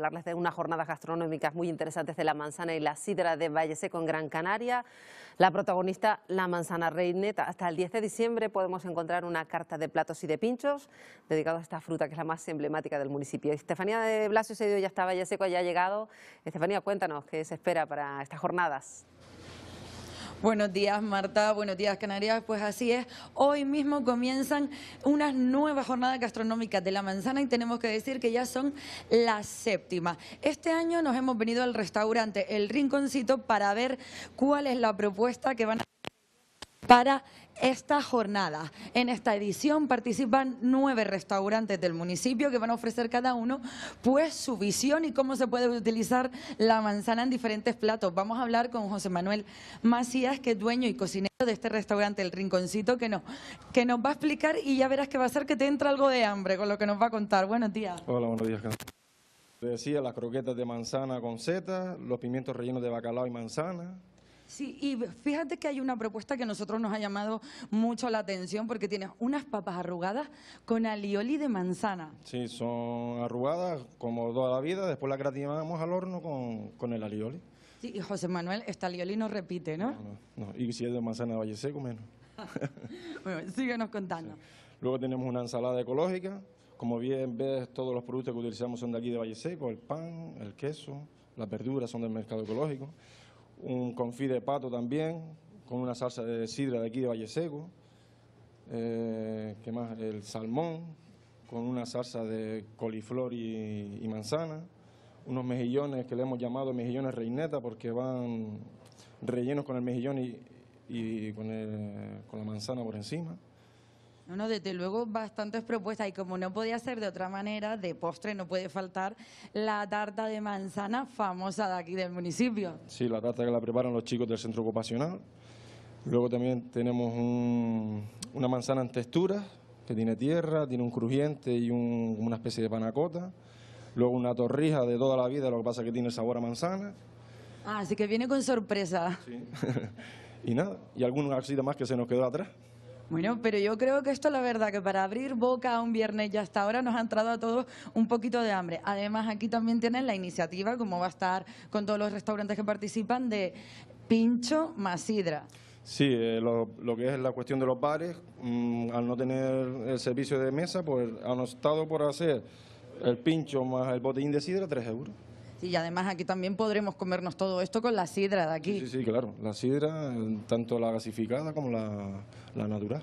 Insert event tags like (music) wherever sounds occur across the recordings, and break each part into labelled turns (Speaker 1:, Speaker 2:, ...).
Speaker 1: hablarles de unas jornadas gastronómicas muy interesantes de la manzana y la sidra de Valle Seco en Gran Canaria. La protagonista, la manzana reineta. Hasta el 10 de diciembre podemos encontrar una carta de platos y de pinchos dedicado a esta fruta que es la más emblemática del municipio. Estefanía de Blasio se dio ya está Valle Seco, ya ha llegado. Estefanía, cuéntanos qué se espera para estas jornadas.
Speaker 2: Buenos días Marta, buenos días Canarias, pues así es, hoy mismo comienzan unas nuevas jornadas gastronómicas de la manzana y tenemos que decir que ya son las séptimas. Este año nos hemos venido al restaurante El Rinconcito para ver cuál es la propuesta que van a para esta jornada. En esta edición participan nueve restaurantes del municipio que van a ofrecer cada uno pues su visión y cómo se puede utilizar la manzana en diferentes platos. Vamos a hablar con José Manuel Macías, que es dueño y cocinero de este restaurante El Rinconcito, que nos, que nos va a explicar y ya verás que va a hacer que te entre algo de hambre con lo que nos va a contar. Buenos días.
Speaker 3: Hola, buenos días. Te decía, las croquetas de manzana con seta, los pimientos rellenos de bacalao y manzana,
Speaker 2: Sí, y fíjate que hay una propuesta que a nosotros nos ha llamado mucho la atención porque tienes unas papas arrugadas con alioli de manzana.
Speaker 3: Sí, son arrugadas como toda la vida, después las gratinamos al horno con, con el alioli.
Speaker 2: Sí, y José Manuel, esta alioli no repite, ¿no?
Speaker 3: No, no, y si es de manzana de Valle Seco, menos. (laughs)
Speaker 2: bueno, síguenos contando.
Speaker 3: Luego tenemos una ensalada ecológica, como bien ves, todos los productos que utilizamos son de aquí de Valle Seco, el pan, el queso, las verduras son del mercado ecológico un confit de pato también, con una salsa de sidra de aquí de Valle Seco, eh, ¿qué más? El salmón, con una salsa de coliflor y, manzana, unos mejillones que le hemos llamado mejillones reineta porque van rellenos con el mejillón y, con la manzana por encima.
Speaker 2: No, no, desde luego bastantes propuestas y como no podía ser de otra manera, de postre no puede faltar la tarta de manzana famosa de aquí del municipio.
Speaker 3: Sí, la tarta que la preparan los chicos del centro ocupacional. Luego también tenemos una manzana en textura, que tiene tierra, tiene un crujiente y una especie de panacota. Luego una torrija de toda la vida, lo que pasa es que tiene sabor a manzana.
Speaker 2: Ah, así que viene con sorpresa.
Speaker 3: Sí. (laughs) y nada, y alguna cosita más que se nos quedó atrás.
Speaker 2: Bueno, pero yo creo que esto la verdad que para abrir boca a un viernes ya hasta ahora nos ha entrado a todos un poquito de hambre. Además aquí también tienen la iniciativa, como va a estar con todos los restaurantes que participan, de pincho más sidra.
Speaker 3: Sí, eh, lo, que es la cuestión de los bares, mm, al no tener el servicio de mesa, pues han optado por hacer el pincho más el botellín de sidra, tres euros.
Speaker 2: Y además aquí también podremos comernos todo esto con la sidra de aquí.
Speaker 3: Sí, sí, claro. La sidra, tanto la gasificada como la, la natural.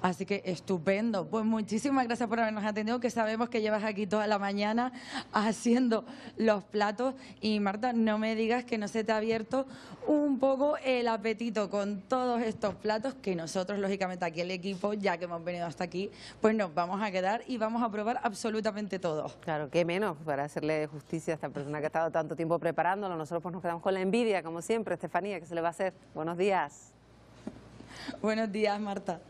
Speaker 2: Así que estupendo. Pues muchísimas gracias por habernos atendido, que sabemos que llevas aquí toda la mañana haciendo los platos. Y Marta, no me digas que no se te ha abierto un poco el apetito con todos estos platos que nosotros, lógicamente, aquí el equipo, ya que hemos venido hasta aquí, pues nos vamos a quedar y vamos a probar absolutamente todo.
Speaker 1: Claro, qué menos para hacerle justicia a esta persona que ha estado tanto tiempo preparándolo. Nosotros pues nos quedamos con la envidia, como siempre, Estefanía, que se le va a hacer. Buenos días.
Speaker 2: Buenos días, Marta.